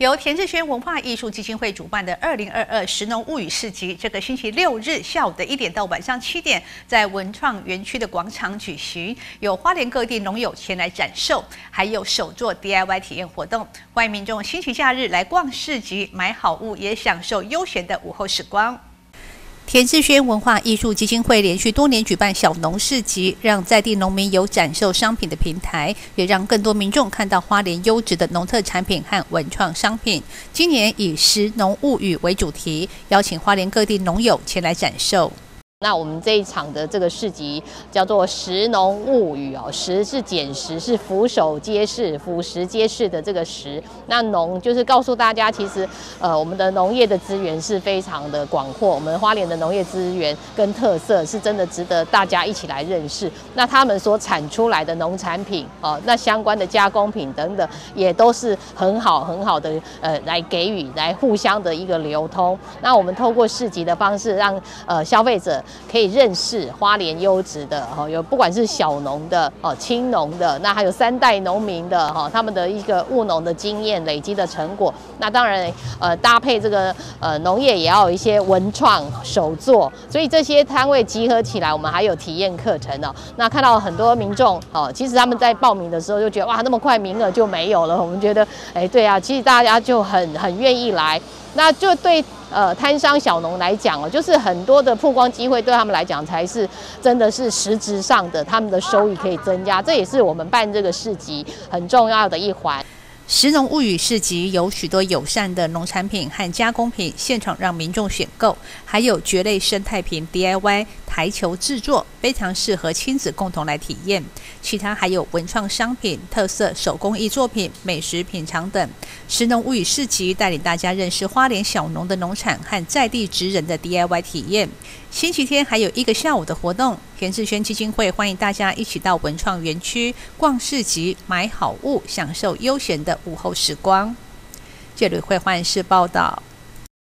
由田志轩文化艺术基金会主办的二零二二石农物语市集，这个星期六日下午的一点到晚上七点，在文创园区的广场举行，有花莲各地农友前来展售，还有手作 DIY 体验活动，欢迎民众星期假日来逛市集，买好物，也享受悠闲的午后时光。田志轩文化艺术基金会连续多年举办小农市集，让在地农民有展售商品的平台，也让更多民众看到花莲优质的农特产品和文创商品。今年以“食农物语”为主题，邀请花莲各地农友前来展售。那我们这一场的这个市集叫做“食农物语”哦，食是捡食，是俯首皆是、俯拾皆是的这个食。那农就是告诉大家，其实呃，我们的农业的资源是非常的广阔，我们花莲的农业资源跟特色是真的值得大家一起来认识。那他们所产出来的农产品哦，那相关的加工品等等，也都是很好很好的呃，来给予来互相的一个流通。那我们透过市集的方式，让呃消费者。可以认识花莲优质的哈，有不管是小农的哦、青农的，那还有三代农民的哈，他们的一个务农的经验累积的成果。那当然呃搭配这个呃农业也要有一些文创手作，所以这些摊位集合起来，我们还有体验课程哦。那看到很多民众哦，其实他们在报名的时候就觉得哇，那么快名额就没有了。我们觉得哎，对啊，其实大家就很很愿意来。那就对呃摊商小农来讲哦，就是很多的曝光机会对他们来讲才是真的是实质上的，他们的收益可以增加，这也是我们办这个市集很重要的一环。石农物语市集有许多友善的农产品和加工品，现场让民众选购，还有蕨类生态瓶 DIY 台球制作，非常适合亲子共同来体验。其他还有文创商品、特色手工艺作品、美食品尝等。石农物语市集带领大家认识花莲小农的农产和在地职人的 DIY 体验。星期天还有一个下午的活动，田志轩基金会欢迎大家一起到文创园区逛市集，买好物，享受悠闲的午后时光。这里会换视报道。